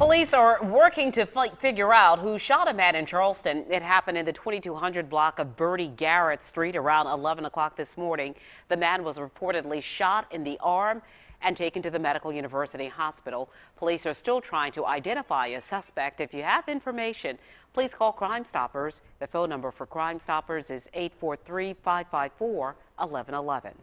Police are working to figure out who shot a man in Charleston. It happened in the 2200 block of Bertie Garrett Street around 11 o'clock this morning. The man was reportedly shot in the arm and taken to the Medical University Hospital. Police are still trying to identify a suspect. If you have information, please call Crime Stoppers. The phone number for Crime Stoppers is 843 554 1111.